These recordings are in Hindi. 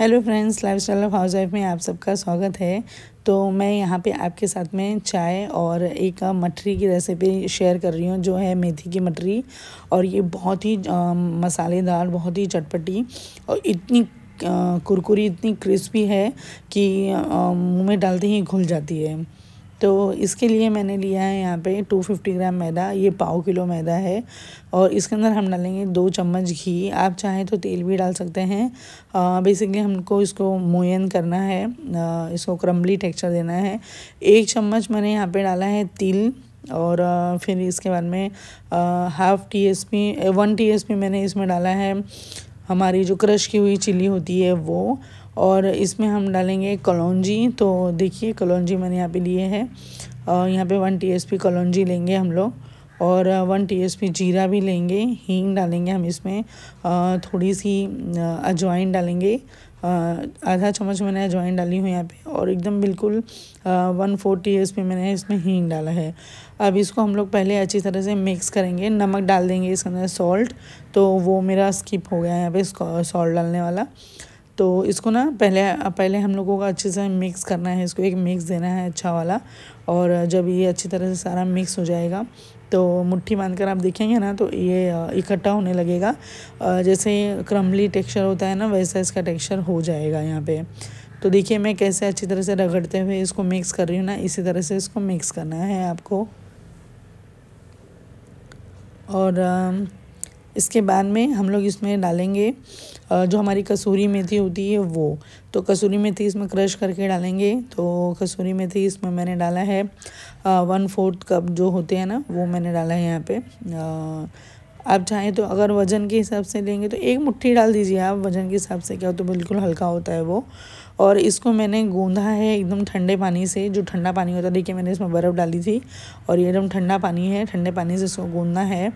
Hello friends lifestyle of housewife में आप सबका स्वागत है। तो मैं यहाँ पे आपके साथ में चाय और एक मठरी की रेसिपी शेयर कर रही हूँ, जो है मेथी की मठरी। और ये बहुत ही मसालेदार, बहुत ही चटपटी और इतनी कुरकुरी, इतनी क्रिस्पी है कि मुँह में डालते ही घुल जाती है। तो इसके लिए मैंने लिया है यहाँ पे 250 ग्राम मैदा ये पाव किलो मैदा है और इसके अंदर हम डालेंगे दो चम्मच घी। आप चाहें तो तेल भी डाल सकते हैं। बेसिकली हमको इसको मोयन करना है आ, इसको क्रम्बली टेक्सचर देना है। एक चम्मच मैंने यहाँ पे डाला है तिल और फिर इसके बाद में half T S P one T S P मैंने इसमें डाला है। हमारी जो क्रश की हुई चिल्ली होती है वो। और इसमें हम डालेंगे कलौजी। तो देखिए, कलौजी मैंने यहाँ पे लिए है। यहाँ पे वन टीएसपी कलौजी लेंगे हम लोग। और वन टीएसपी जीरा भी लेंगे, हींग डालेंगे हम इसमें। थोड़ी सी अजवाइन डालेंगे। आधा चम्मच मैंने अजवाइन डाली हूँ यहाँ पे। और एकदम बिल्कुल वन फोर टी एस मैंने इसमें हींग डाला है। अब इसको हम लोग पहले अच्छी तरह से मिक्स करेंगे। नमक डाल देंगे इसके अंदर सॉल्ट तो वो मेरा स्किप हो गया है यहाँ पे सॉल्ट डालने वाला। तो इसको ना पहले पहले हम लोगों को अच्छे से मिक्स करना है, इसको एक मिक्स देना है अच्छा वाला। और जब ये अच्छी तरह से सारा मिक्स हो जाएगा तो मुट्ठी बाँध कर आप देखेंगे ना तो ये, इकट्ठा होने लगेगा। जैसे क्रम्बली टेक्सचर होता है ना, वैसा इसका टेक्सचर हो जाएगा यहाँ पे। तो देखिए मैं कैसे अच्छी तरह से रगड़ते हुए इसको मिक्स कर रही हूँ ना, इसी तरह से इसको मिक्स करना है आपको। और इसके बाद में हम लोग इसमें डालेंगे जो हमारी कसूरी मेथी होती है वो। तो कसूरी मेथी इसमें क्रश करके डालेंगे। तो कसूरी मेथी इसमें मैंने डाला है वन फोर्थ कप जो होते हैं ना, वो मैंने डाला है यहाँ पे। आप चाहें तो अगर वज़न के हिसाब से लेंगे तो एक मुट्ठी डाल दीजिए आप, वज़न के हिसाब से, क्या हो तो बिल्कुल हल्का होता है वो। और इसको मैंने गूंधा है एकदम ठंडे पानी से, जो ठंडा पानी होता है, देखिए मैंने इसमें बर्फ़ डाली थी। और ये एकदम ठंडा पानी है, ठंडे पानी से इसको गूंदना है।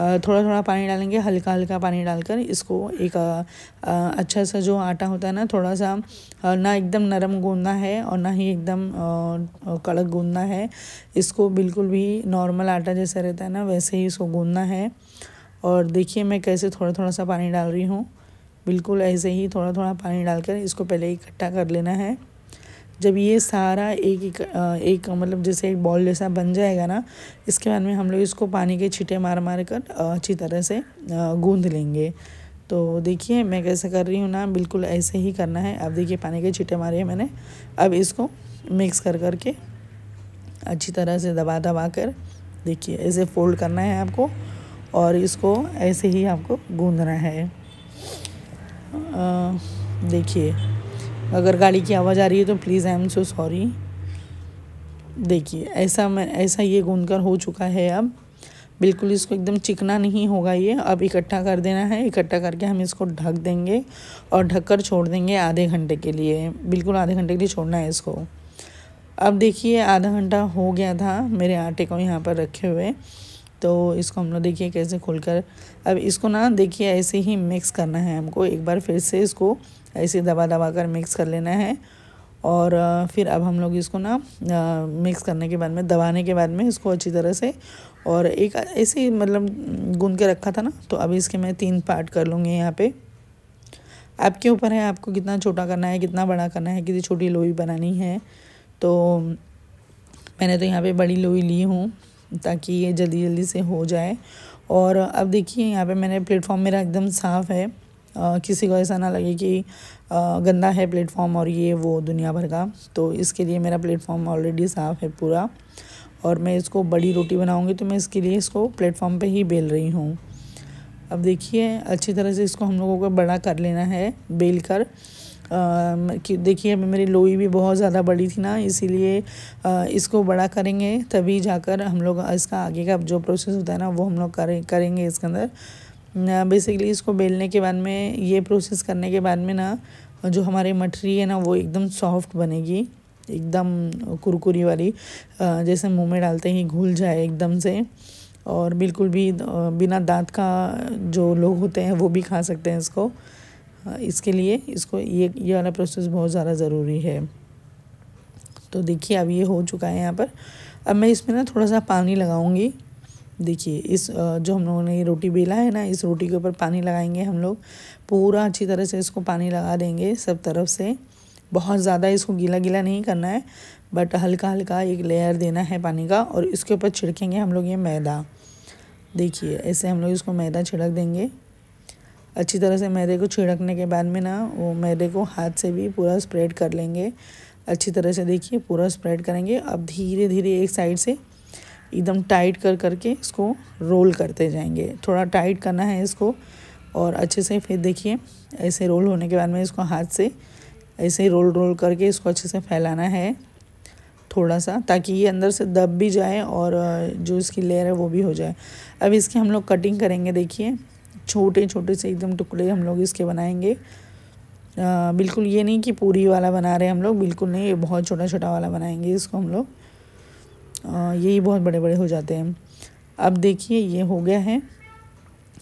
थोड़ा थोड़ा पानी डालेंगे हल्का हल्का पानी डालकर इसको एक अच्छा सा जो आटा होता है ना थोड़ा सा ना एकदम नरम गूंदना है और ना ही एकदम कड़क गूंदना है। इसको बिल्कुल भी नॉर्मल आटा जैसा रहता है ना, वैसे ही इसको गूंदना है। और देखिए मैं कैसे थोड़ा थोड़ा सा पानी डाल रही हूँ। बिल्कुल ऐसे ही थोड़ा थोड़ा पानी डालकर इसको पहले इकट्ठा कर लेना है। जब ये सारा एक एक एक मतलब जैसे एक बॉल जैसा बन जाएगा ना, इसके बाद में हम लोग इसको पानी के छीटे मार मार कर अच्छी तरह से गूंद लेंगे। तो देखिए, मैं कैसे कर रही हूँ ना, बिल्कुल ऐसे ही करना है। अब देखिए, पानी के छीटे मारे हैं मैंने। अब इसको मिक्स कर कर के अच्छी तरह से दबा दबा कर, देखिए, ऐसे फोल्ड करना है आपको और इसको ऐसे ही आपको गूंदना है। देखिए। अगर गाड़ी की आवाज़ आ रही है तो please I am so sorry देखिए, ऐसा मैं, ऐसा ये गूंद कर हो चुका है अब। बिल्कुल इसको एकदम चिकना नहीं होगा ये। अब इकट्ठा कर देना है। इकट्ठा करके हम इसको ढक देंगे और ढक कर छोड़ देंगे आधे घंटे के लिए। बिल्कुल आधे घंटे के लिए छोड़ना है इसको। अब देखिए, आधा घंटा हो गया था मेरे आटे को यहाँ पर रखे हुए। तो इसको हम लोग देखिए कैसे खोलकर। अब इसको ना देखिए, ऐसे ही मिक्स करना है हमको। एक बार फिर से इसको ऐसे दबा दबा कर मिक्स कर लेना है। और फिर अब हम लोग इसको ना मिक्स करने के बाद में, दबाने के बाद में इसको अच्छी तरह से और एक ऐसे मतलब गूंद के रखा था ना तो अभी इसके मैं तीन पार्ट कर लूँगी यहाँ पे। आपके ऊपर है, आपको कितना छोटा करना है, कितना बड़ा करना है, कितनी छोटी लोई बनानी है तो मैंने तो यहाँ पे बड़ी लोई ली हूँ। ताकि ये जल्दी जल्दी से हो जाए। और अब देखिए यहाँ पे मैंने प्लेटफॉर्म मेरा एकदम साफ़ है। आ, किसी को ऐसा ना लगे कि आ, गंदा है प्लेटफॉर्म और ये वो दुनिया भर का। तो इसके लिए मेरा प्लेटफॉर्म ऑलरेडी साफ़ है पूरा। और मैं इसको बड़ी रोटी बनाऊँगी तो मैं इसके लिए इसको प्लेटफॉर्म पे ही बेल रही हूँ। अब देखिए अच्छी तरह से इसको हम लोगों को बड़ा कर लेना है बेल कर कि देखिए मेरी लोई भी बहुत ज़्यादा बड़ी थी ना, इसीलिए इसको बड़ा करेंगे, तभी जाकर हम लोग, इसका आगे का जो प्रोसेस होता है ना, वो हम लोग करें, करेंगे इसके अंदर। बेसिकली इसको बेलने के बाद में, ये प्रोसेस करने के बाद में ना, जो हमारी मठरी है ना, वो एकदम सॉफ्ट बनेगी, एकदम कुरकुरी वाली जैसे मुँह में डालते ही घुल जाए एकदम से, और बिल्कुल भी बिना दांत का जो लोग होते हैं, वो भी खा सकते हैं इसको। इसके लिए इसको ये ये वाला प्रोसेस बहुत ज़्यादा ज़रूरी है। तो देखिए, अब ये हो चुका है यहाँ पर। अब मैं इसमें ना थोड़ा सा पानी लगाऊँगी। देखिए, इस जो हम लोगों ने ये रोटी बेला है ना, इस रोटी के ऊपर पानी लगाएँगे हम लोग। पूरा अच्छी तरह से इसको पानी लगा देंगे सब तरफ़ से। बहुत ज़्यादा इसको गीला गीला नहीं करना है, बट हल्का हल्का एक लेयर देना है पानी का और इसके ऊपर छिड़केंगे हम लोग ये मैदा। देखिए, ऐसे हम लोग इसको मैदा छिड़क देंगे। अच्छी तरह से मैदे को छिड़कने के बाद में ना, वो मैदे को हाथ से भी पूरा स्प्रेड कर लेंगे। अच्छी तरह से देखिए, पूरा स्प्रेड करेंगे। अब धीरे धीरे एक साइड से एकदम टाइट कर, करके इसको रोल करते जाएँगे। थोड़ा टाइट करना है इसको और अच्छे से फिर देखिए, ऐसे रोल होने के बाद में इसको हाथ से ऐसे रोल रोल करके इसको अच्छे से फैलाना है थोड़ा सा, ताकि ये अंदर से दब भी जाए और, जो इसकी लेयर है वो भी हो जाए। अब इसकी हम लोग कटिंग करेंगे, देखिए। छोटे छोटे से एकदम टुकड़े हम लोग इसके बनाएँगे। आ, बिल्कुल ये नहीं कि पूरी वाला बना रहे हम लोग बिल्कुल नहीं ये बहुत छोटा छोटा वाला बनाएँगे इसको हम लोग। यही बहुत बड़े बड़े हो जाते हैं। अब देखिए ये हो गया है।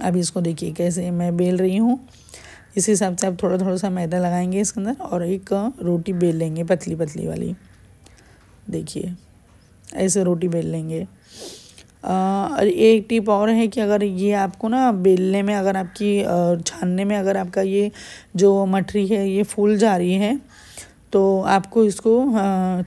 अब इसको देखिए कैसे मैं बेल रही हूँ। इस हिसाब से आप थोड़ा थोड़ा सा मैदा लगाएँगे इसके अंदर और एक रोटी बेल लेंगे पतली पतली वाली। देखिए ऐसे रोटी बेल लेंगे। और एक टिप और है कि अगर ये आपको ना बेलने में, अगर आपकी छानने में अगर आपका ये जो मठरी है, ये फूल जा रही है तो आपको इसको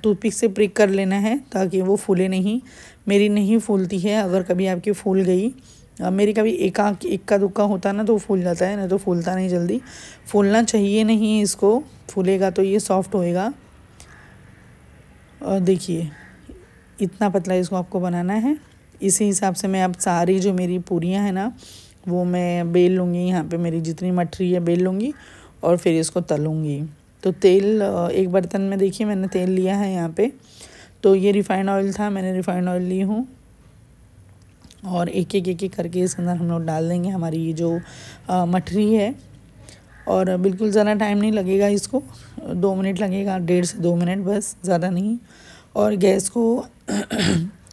टूथपिक से प्रिक कर लेना है ताकि वो फूले नहीं। मेरी नहीं फूलती है, अगर कभी आपकी फूल गई। मेरी कभी एका इक्का दुक्का होता ना तो फूल जाता है ना तो फूलता नहीं जल्दी। फूलना चाहिए नहीं इसको, फूलेगा तो ये सॉफ्ट होएगा। और देखिए, इतना पतला इसको आपको बनाना है। इसी हिसाब से मैं अब सारी जो मेरी पूरियाँ हैं ना, वो मैं बेल लूँगी, यहाँ पे मेरी जितनी मठरी है बेल लूँगी और फिर इसको तलूँगी। तो तेल एक बर्तन में देखिए, मैंने तेल लिया है यहाँ पे। तो ये रिफ़ाइंड ऑयल था, मैंने रिफ़ाइंड ऑयल ली हूँ। और एक एक एक एक करके इसके अंदर हम लोग डाल देंगे हमारी ये जो मठरी है। और बिल्कुल ज़्यादा टाइम नहीं लगेगा इसको, दो मिनट लगेगा, डेढ़ से दो मिनट बस, ज़्यादा नहीं। और गैस को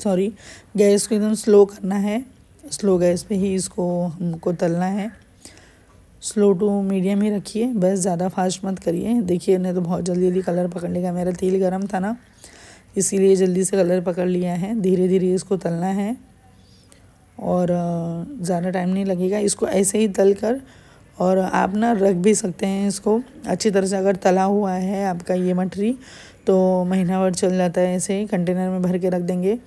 सॉरी, गैस को एकदम स्लो करना है। स्लो गैस पे ही इसको हमको तलना है। स्लो टू मीडियम ही रखिए, बस ज़्यादा फास्ट मत करिए। देखिए नहीं तो बहुत जल्दी जल्दी कलर पकड़ लेगा मेरा तेल गर्म था ना, इसीलिए जल्दी से कलर पकड़ लिया है। धीरे धीरे इसको तलना है। और ज़्यादा टाइम नहीं लगेगा, इसको ऐसे ही तल कर और आप ना रख भी सकते हैं इसको। अच्छी तरह से अगर तला हुआ है आपका ये मटरी तो महीना भर चल जाता है ऐसे ही कंटेनर में भर के रख देंगे।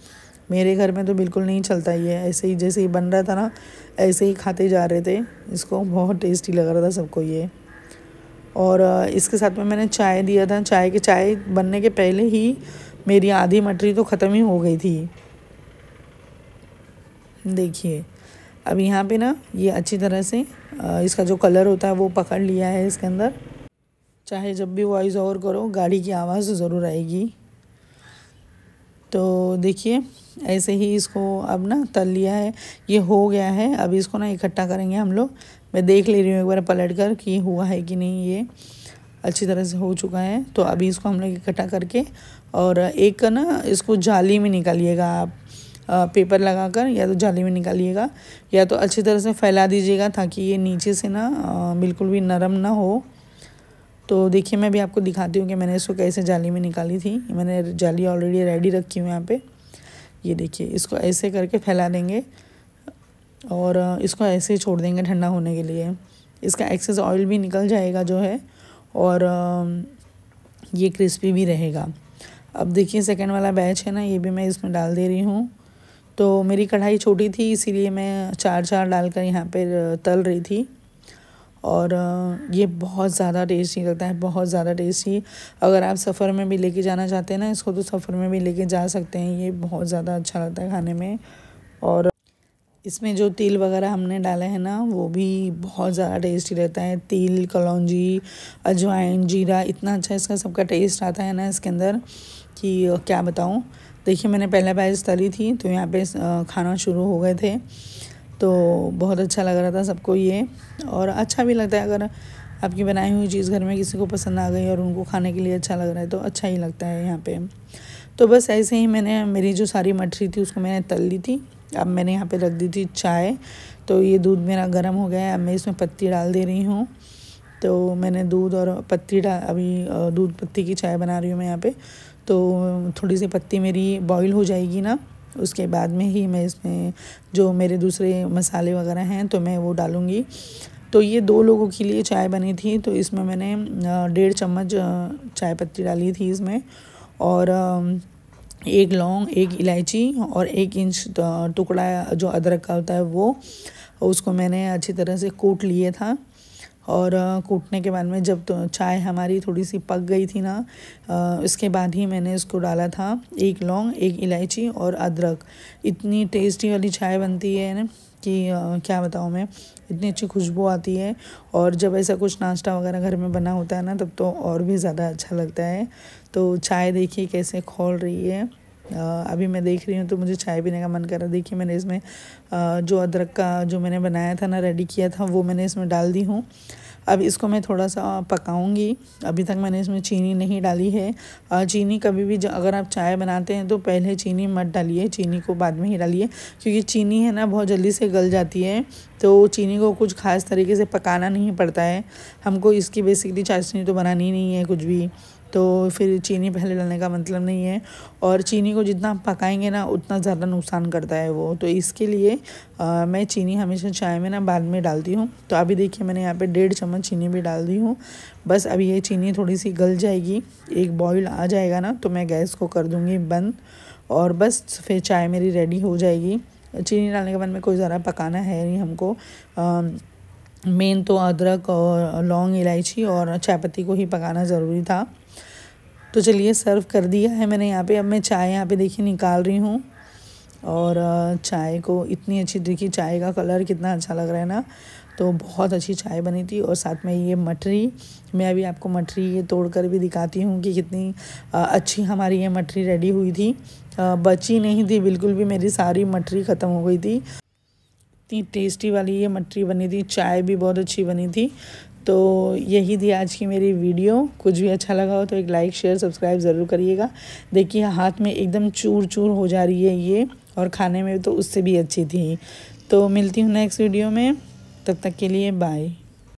मेरे घर में तो बिल्कुल नहीं चलता ये, ऐसे ही जैसे ही बन रहा था ना, ऐसे ही खाते जा रहे थे। इसको बहुत टेस्टी लग रहा था सबको ये। और इसके साथ में मैंने चाय दिया था, चाय के, चाय बनने के पहले ही मेरी आधी मटरी तो ख़त्म ही हो गई थी। देखिए, अब यहाँ पे ना ये अच्छी तरह से इसका जो कलर होता है वो पकड़ लिया है इसके अंदर। चाहे जब भी वॉइस ओवर करो, गाड़ी की आवाज़ तो ज़रूर आएगी। तो देखिए, ऐसे ही इसको अब ना तल लिया है। ये हो गया है। अब इसको ना इकट्ठा करेंगे हम लोग। मैं देख ले रही हूँ एक बार पलट कर कि हुआ है कि नहीं ये। अच्छी तरह से हो चुका है। तो अभी इसको हम लोग इकट्ठा करके और एक ना इसको जाली में निकालिएगा आप। पेपर लगाकर या तो जाली में निकालिएगा या तो अच्छी तरह से फैला दीजिएगा ताकि ये नीचे से ना बिल्कुल भी नरम ना हो। तो देखिए, मैं भी आपको दिखाती हूँ कि मैंने इसको कैसे जाली में निकाली थी। मैंने जाली ऑलरेडी रेडी रखी हुई यहाँ पे। ये देखिए, इसको ऐसे करके फैला देंगे और इसको ऐसे ही छोड़ देंगे ठंडा होने के लिए। इसका एक्सेस ऑयल भी निकल जाएगा जो है और ये क्रिस्पी भी रहेगा। अब देखिए सेकेंड वाला बैच है ना, ये भी मैं इसमें डाल दे रही हूँ। तो मेरी कढ़ाई छोटी थी, इसीलिए मैं चार चार डालकर यहाँ पर तल रही थी। और ये बहुत ज़्यादा टेस्टी लगता है, बहुत ज़्यादा टेस्टी। अगर आप सफ़र में भी लेके जाना चाहते हैं ना, इसको तो सफ़र में भी लेके जा सकते हैं, ये बहुत ज़्यादा अच्छा लगता है खाने में। और इसमें जो तिल वगैरह हमने डाला है ना, वो भी बहुत ज़्यादा टेस्टी रहता है। तिल, कलौजी, अजवाइन, जीरा, इतना अच्छा इसका सबका टेस्ट आता है ना इसके अंदर कि क्या बताऊँ। देखिए मैंने पहला बैच तली थी तो यहाँ पे खाना शुरू हो गए थे। तो बहुत अच्छा लग रहा था सबको ये। और अच्छा भी लगता है अगर आपकी बनाई हुई चीज़ घर में किसी को पसंद आ गई और उनको खाने के लिए अच्छा लग रहा है तो अच्छा ही लगता है यहाँ पे। तो बस ऐसे ही मैंने मेरी जो सारी मठरी थी उसको मैंने तल ली थी। अब मैंने यहाँ पे रख दी थी चाय। तो ये दूध मेरा गर्म हो गया है। अब मैं इसमें पत्ती डाल दे रही हूँ। तो मैंने दूध और पत्ती डाल, अभी दूध पत्ती की चाय बना रही हूँ मैं यहाँ पे। तो थोड़ी सी पत्ती मेरी बॉईल हो जाएगी ना। उसके बाद में ही मैं इसमें जो मेरे दूसरे मसाले वगैरह हैं तो मैं वो डालूँगी। तो ये दो लोगों के लिए चाय बनी थी तो इसमें मैंने डेढ़ चम्मच चाय पत्ती डाली थी इसमें। और एक लौंग, एक इलायची और एक इंच टुकड़ा जो अदरक का होता है वो, उसको मैंने अच्छी तरह से कूट लिए था। और कूटने के बाद में जब तो चाय हमारी थोड़ी सी पक गई थी ना इसके बाद ही मैंने इसको डाला था, एक लौंग, एक इलायची और अदरक। इतनी टेस्टी वाली चाय बनती है ना कि क्या बताऊँ मैं, इतनी अच्छी खुशबू आती है। और जब ऐसा कुछ नाश्ता वगैरह घर में बना होता है ना, तब तो और भी ज़्यादा अच्छा लगता है। तो चाय देखिए कैसे खोल रही है। अभी मैं देख रही हूँ तो मुझे चाय पीने का मन कर रहा है। देखिए, मैंने इसमें जो अदरक का जो मैंने बनाया था ना रेडी किया था, वो मैंने इसमें डाल दी हूँ। अब इसको मैं थोड़ा सा पकाऊँगी। अभी तक मैंने इसमें चीनी नहीं डाली है। चीनी कभी भी अगर आप चाय बनाते हैं तो पहले चीनी मत डालिए, चीनी को बाद में ही डालिए, क्योंकि चीनी है ना, बहुत जल्दी से गल जाती है। तो चीनी को कुछ खास तरीके से पकाना नहीं पड़ता है। हमको इसकी बेसिकली चाशनी तो बनानी नहीं है कुछ भी। तो फिर चीनी पहले डालने का मतलब नहीं है। और चीनी को जितना पकाएँगे ना उतना ज़्यादा नुकसान करता है वो। तो इसके लिए आ, मैं चीनी हमेशा चाय में ना बाद में डालती हूँ। तो अभी देखिए मैंने यहाँ पे डेढ़ चम्मच चीनी भी डाल दी हूँ। बस अभी ये चीनी थोड़ी सी गल जाएगी एक बॉयल आ जाएगा ना तो मैं गैस को कर दूँगी बंद। और बस फिर चाय मेरी रेडी हो जाएगी। चीनी डालने के बाद में कोई ज़रा पकाना है नहीं हमको। मेन तो अदरक और लौंग इलायची और चाय पत्ती को ही पकाना ज़रूरी था। तो चलिए सर्व कर दिया है मैंने यहाँ पे। अब मैं चाय यहाँ पे देखिए निकाल रही हूँ। और चाय को इतनी अच्छी देखिए चाय का कलर कितना अच्छा लग रहा है ना। तो बहुत अच्छी चाय बनी थी और साथ में ये मटरी मैं अभी आपको मटरी ये तोड़ कर भी दिखाती हूँ कि कितनी अच्छी हमारी ये मटरी रेडी हुई थी। बची नहीं थी, बिल्कुल भी मेरी सारी मटरी ख़त्म हो गई थी। इतनी टेस्टी वाली ये मटरी बनी थी, चाय भी बहुत अच्छी बनी थी। तो यही थी आज की मेरी वीडियो। कुछ भी अच्छा लगा हो तो एक लाइक शेयर सब्सक्राइब ज़रूर करिएगा। देखिए, हाथ में एकदम चूर चूर हो जा रही है ये, और खाने में तो उससे भी अच्छी थी। तो मिलती हूँ नेक्स्ट वीडियो में। तब तक के लिए बाय